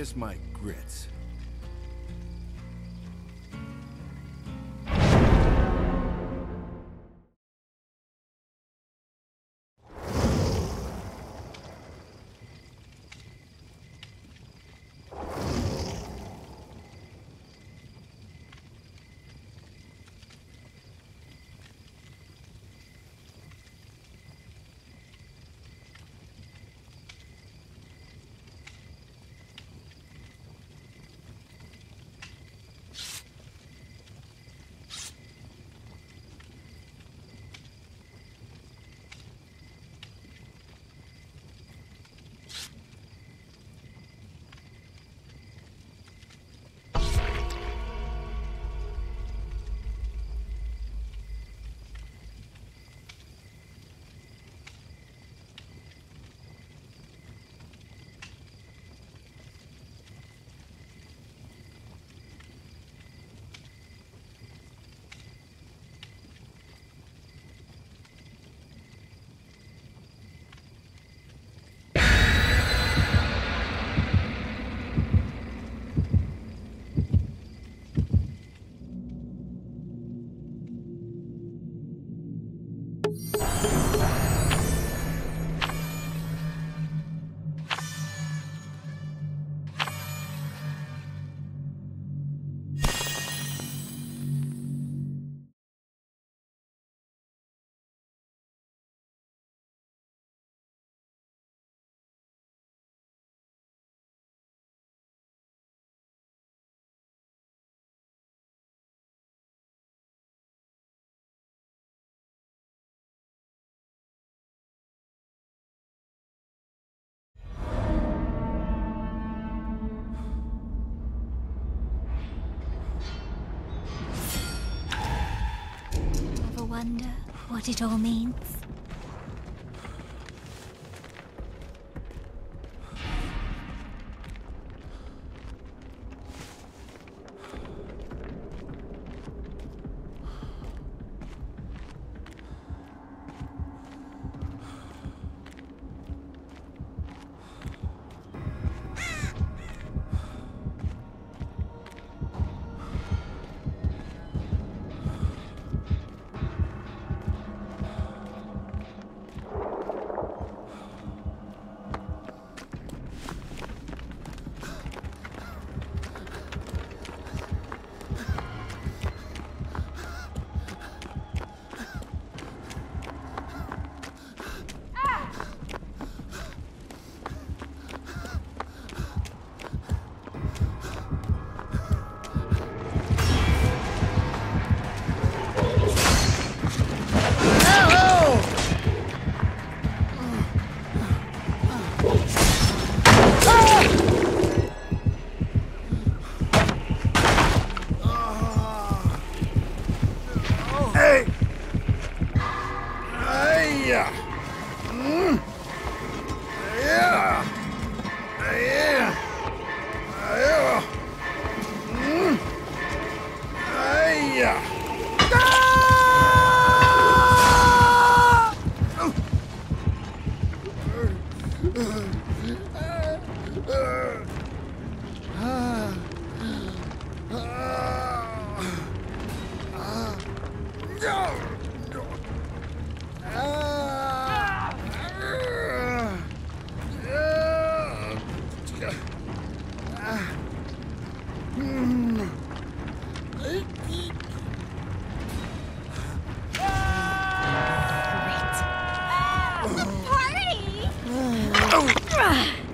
Kiss my grits. Wonder what it all means? Oh.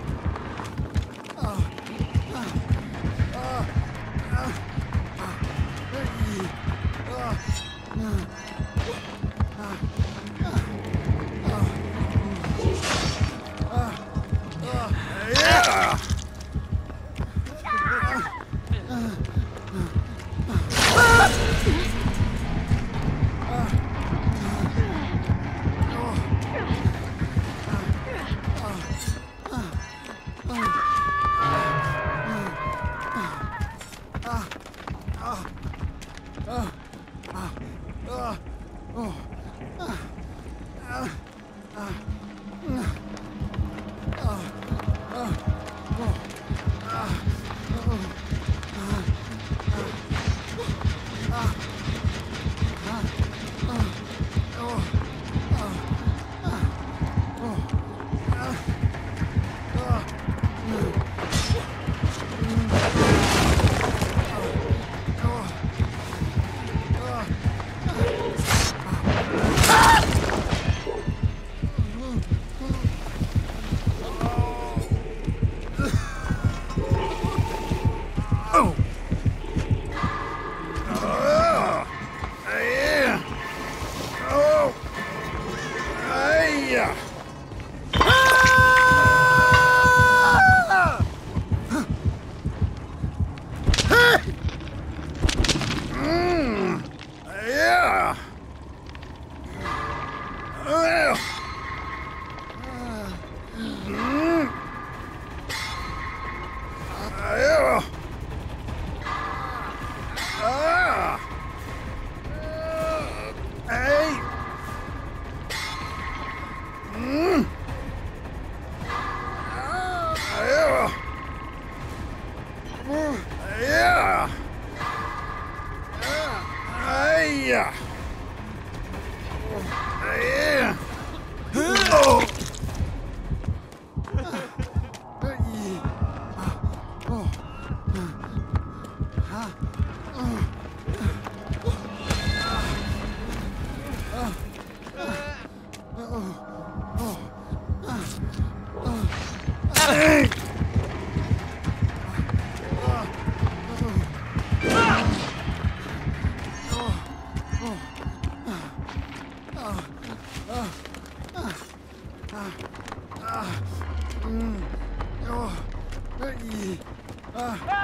Ah!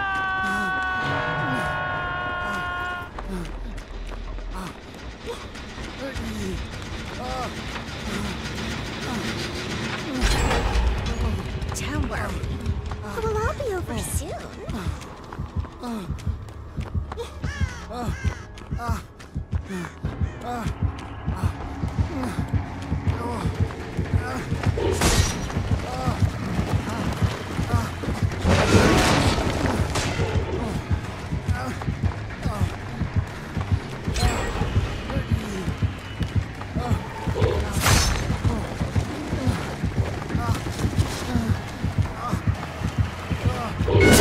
Don't worry. It will all be over soon. Right,